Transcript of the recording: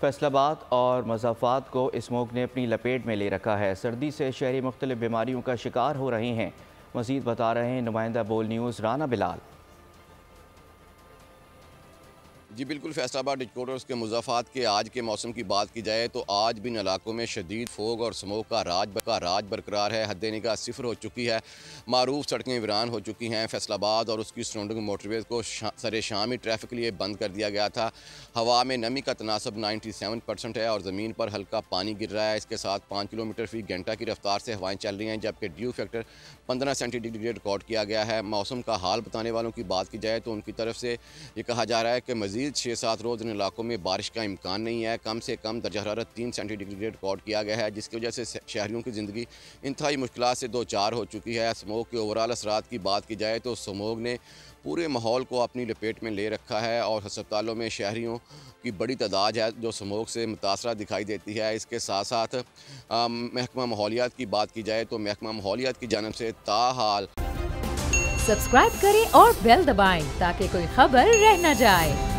फैसलाबाद और मजाफात को स्मोक ने अपनी लपेट में ले रखा है। सर्दी से शहरी मुख्तलिफ़ बीमारियों का शिकार हो रहे हैं। मजीद बता रहे हैं नुमाइंदा बोल न्यूज़ राना बिलाल। जी बिल्कुल फैसलाबाद डिस्कोटर्स के मुजाफात के आज के मौसम की बात की जाए तो आज भी इन इलाकों में शदीद फोग और स्मोक का राज का राज बरकरार है। हद निगाह सिफर हो चुकी है। मरूफ सड़कें वीरान हो चुकी हैं फैसलाबाद और उसकी सराउंडिंग मोटरवेज को शा, सरे शामी ट्रैफ़िक के लिए बंद कर दिया गया था। हवा में नमी का तनासब नाइन्टी सेवन परसेंट है और ज़मीन पर हल्का पानी गिर रहा है। इसके साथ पाँच किलोमीटर फ़ी घंटा की रफ्तार से हवाएँ चल रही हैं जबकि ड्यू फैक्टर पंद्रह सेंटीग्रेड रिकॉर्ड किया गया है। मौसम का हाल बताने वालों की बात की जाए तो उनकी तरफ़ से ये कहा जा रहा है कि मज़ीद छः सात रोज़ इन इलाकों में बारिश का इम्कान नहीं है। कम से कम दर्जा हरारत तीन सेंटीग्रेड रिकॉर्ड किया गया है, जिसकी वजह से शहरीों की ज़िंदगी इंतहाई मुश्किल से दो चार हो चुकी है। स्मोक के ओवरऑल असरात की बात की जाए तो स्मोक ने पूरे माहौल को अपनी लपेट में ले रखा है और हस्पतालों में शहरीों की बड़ी तादाद है, जो स्मोक से मुतासरा दिखाई देती है। इसके साथ साथ महकमा माहौलियात की बात की जाए तो महकमा माहौलियात की जानब से ताहाल। सब्सक्राइब करें और बेल दबाएँ, ताकि कोई खबर रह न जाए।